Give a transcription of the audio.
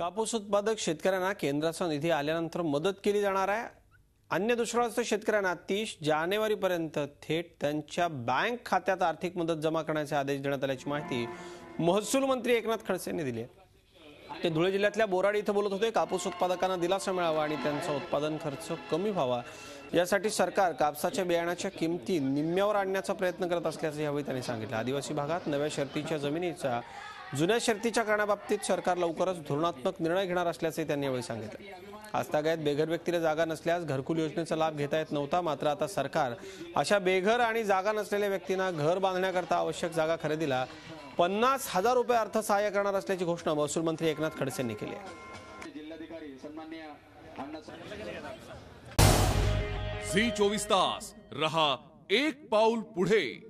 कापूस उत्पादक शेतकऱ्यांना केंद्राचा निधी आल्यानंतर मदत केली जाणार आहे. अन्य दुष्काळग्रस्त शेतकऱ्यांना तीस जानेवारीपर्यंत थेट त्यांच्या बँक खात्यात आर्थिक मदत जमा करण्याचे आदेश देण्यात आल्याची माहिती महसूल मंत्री एकनाथ खडसे यांनी दिली आहे. ते धुळे जिल्ह्यातल्या बोराडी इथं बोलत होते. कापूस उत्पादकांना दिलासा मिळावा आणि त्यांचा उत्पादन खर्च कमी व्हावा. यासाठी सरकार कापसाच्या बियाण्याच्या किमती निम्म्यावर आणण्याचा प्रयत्न करत असल्याचं यावेळी त्यांनी सांगितलं. आदिवासी भागात नव्या शर्तीच्या जमिनीचा जुन्या शर्तीच्या करण्याबाबतीत सरकार लवकरच धोरणात्मक निर्णय घेणार असल्याचे त्यांनी यावेळी सांगितलं. आजतागायत बेघर व्यक्तीला जागा नसल्यास घरकुल योजनेचा लाभ घेता येत नव्हता मात्र आता सरकार अशा बेघर आणि जागा नसलेल्या व्यक्तींना घर बांधण्याकरता आवश्यक जागा खरेदीला पन्नास हजार रुपये अर्थसहाय्य करणार असल्याची घोषणा महसूल मंत्री एकनाथ खडसे यांनी केली आहे. जिल्हाधिकारी झी चोवीस तास रहा एक पाऊल पुढे.